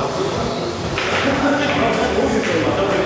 Thank you.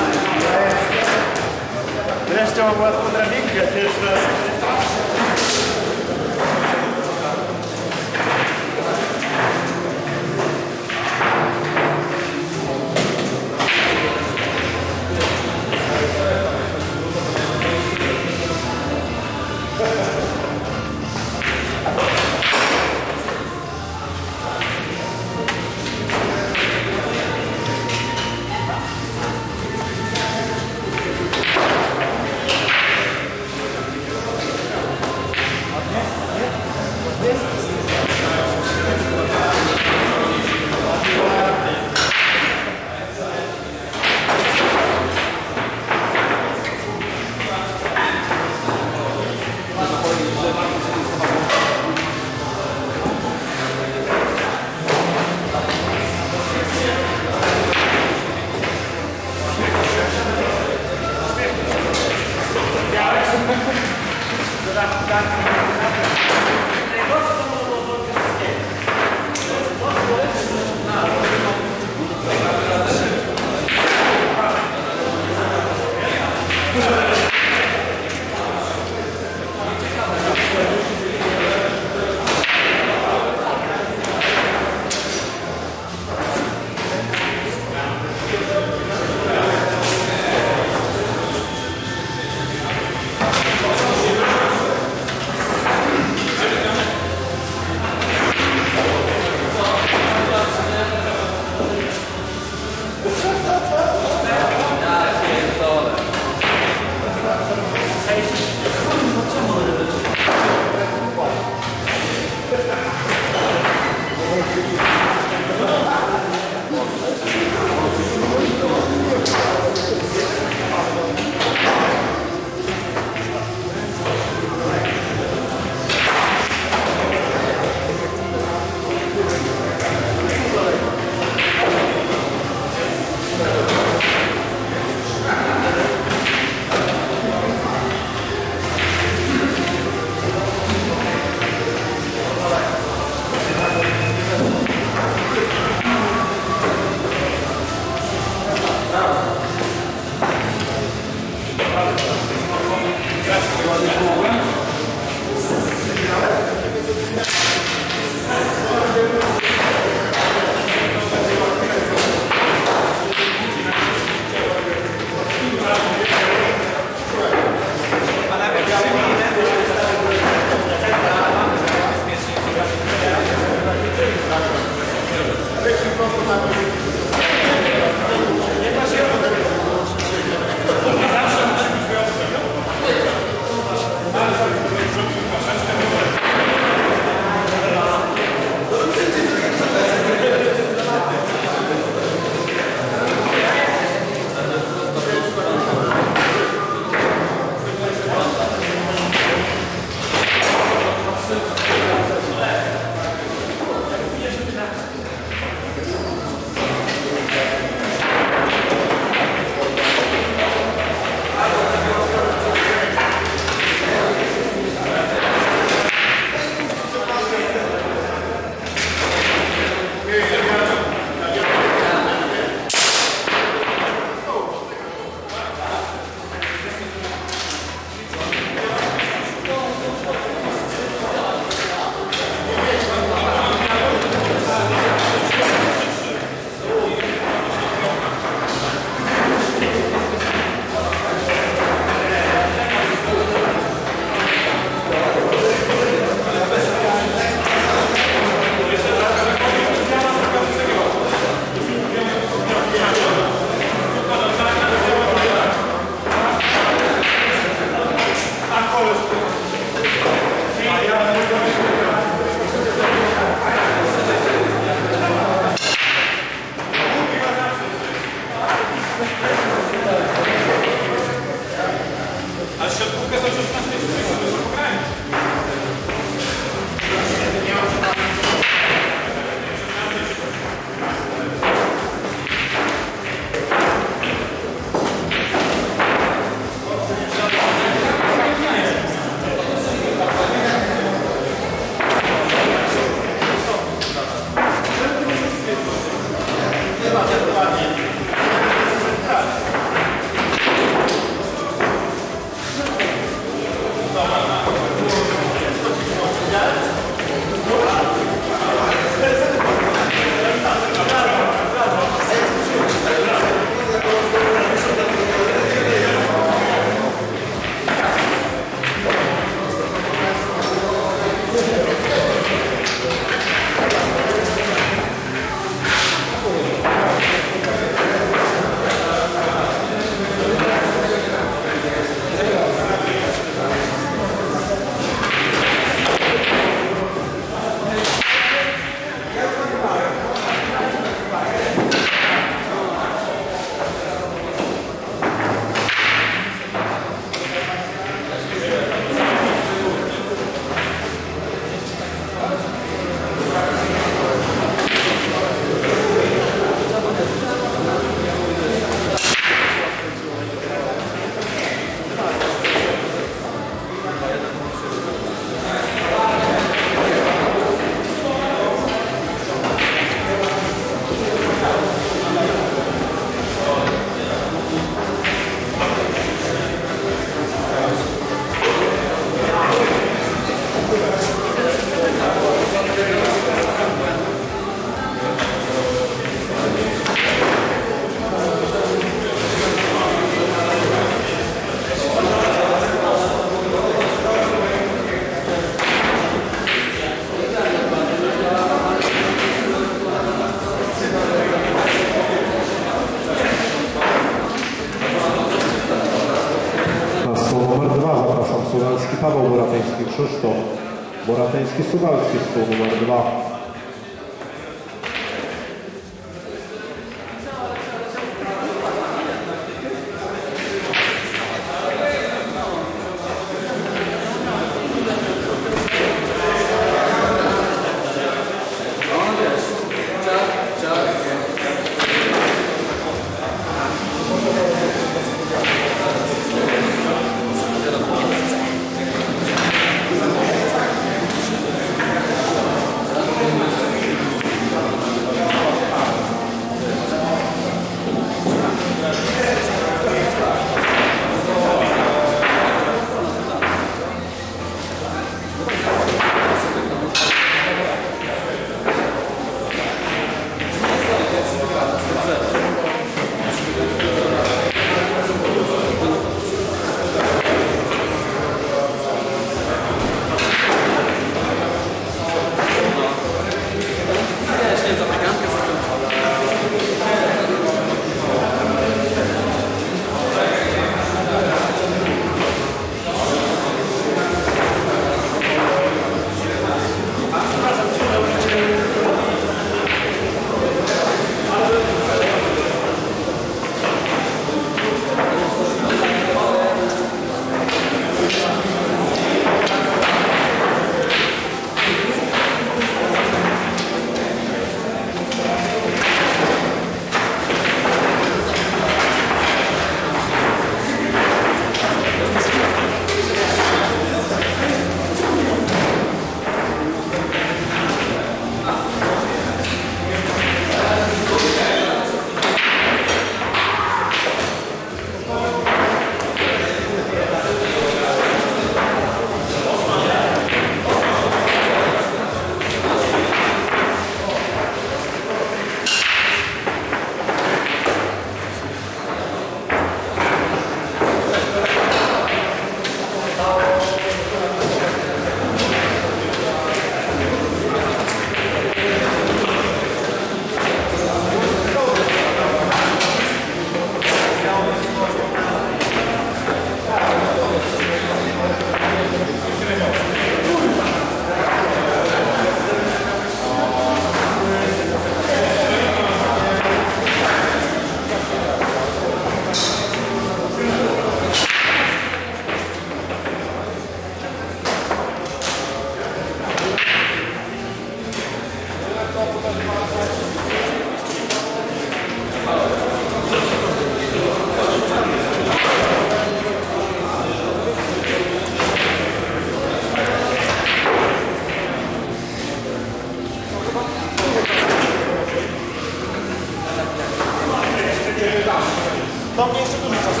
Do mnie jeszcze dużo czasu.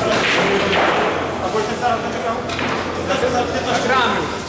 A bo zaraz będzie grał? Znaczy zaraz ty coś gram już.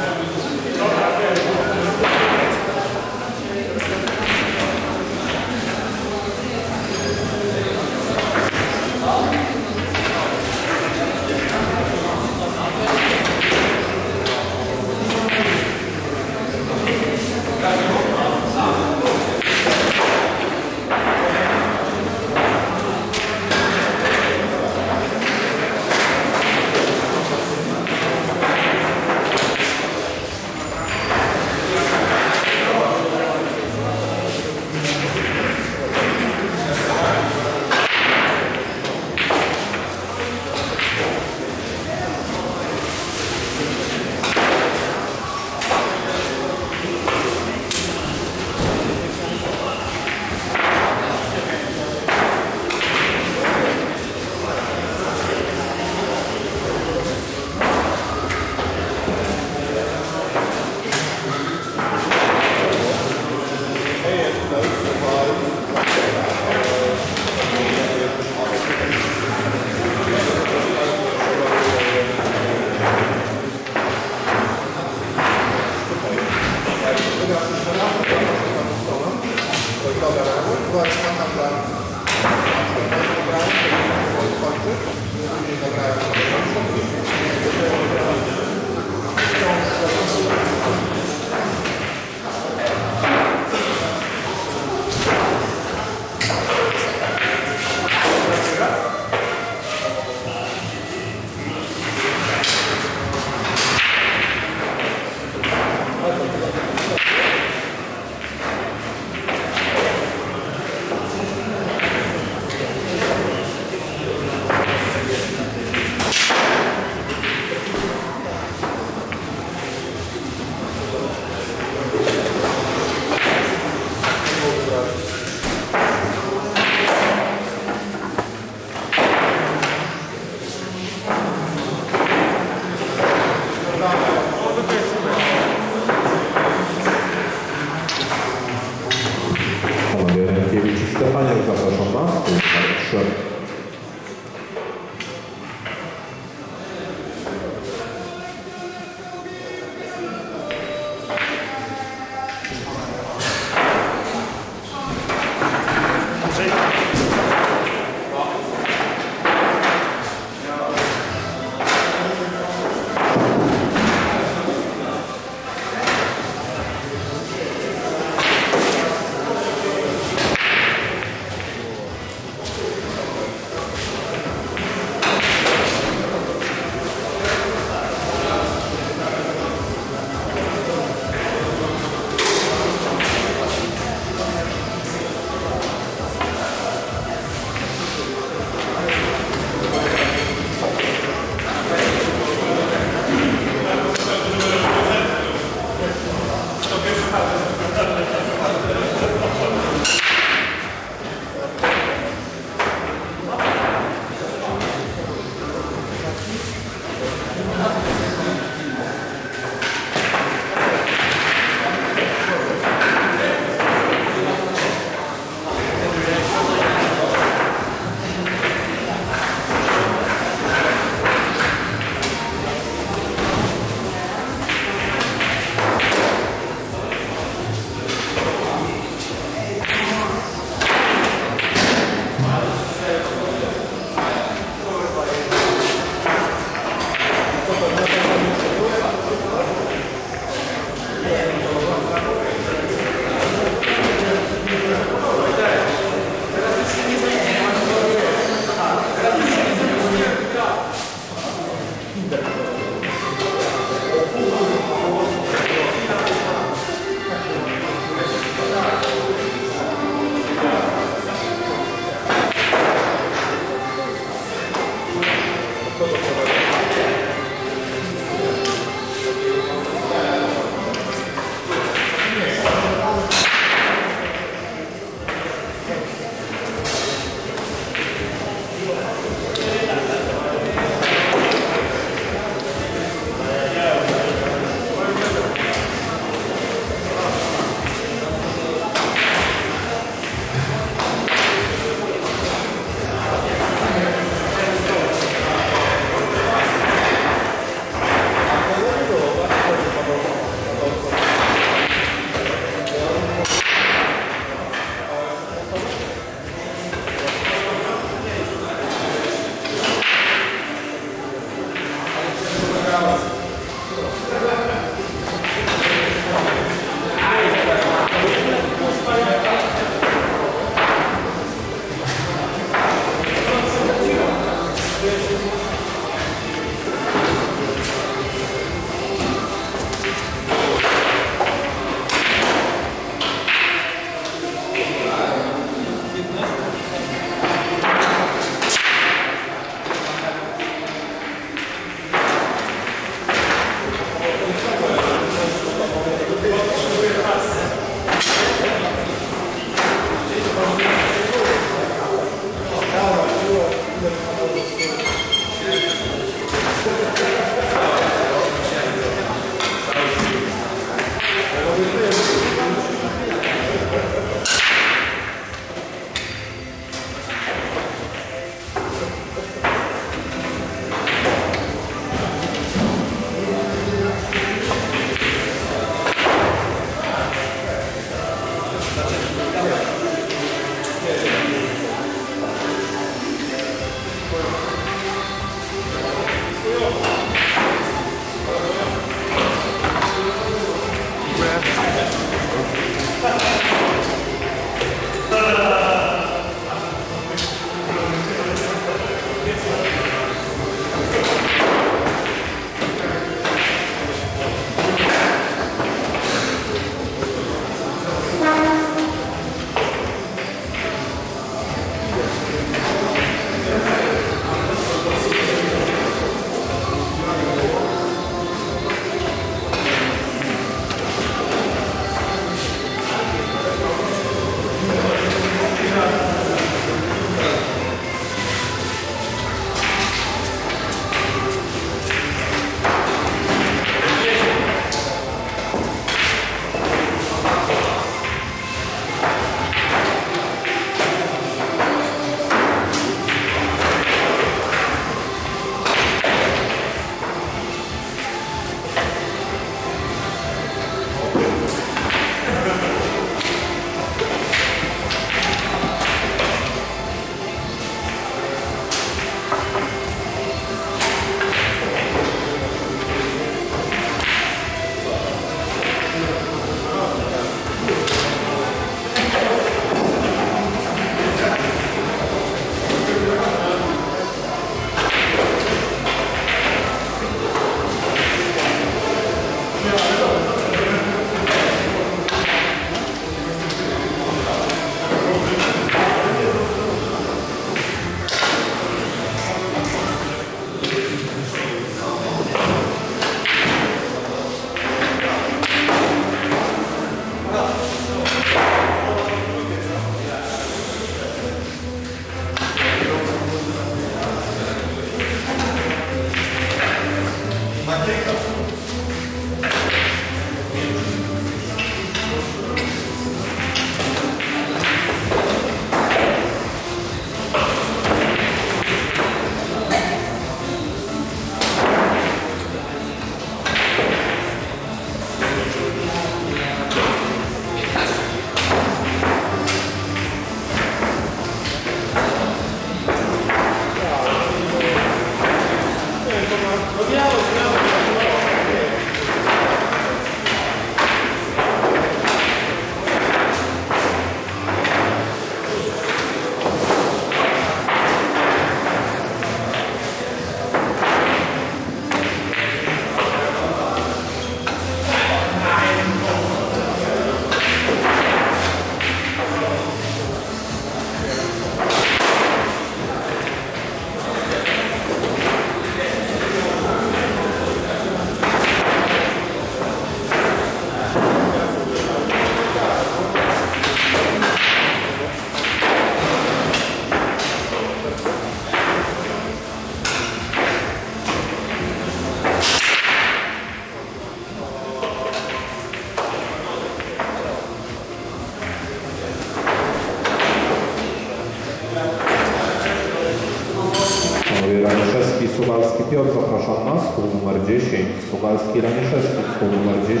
Raniszewski, Suwalski Piotr, zapraszam na stół numer 10. Suwalski, Raniszewski, stół numer 10.